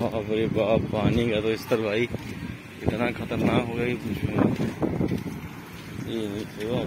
बाप रे बाप, पानी का तो स्तर भाई इतना खतरनाक हो गया कुछ ये नहीं सेवा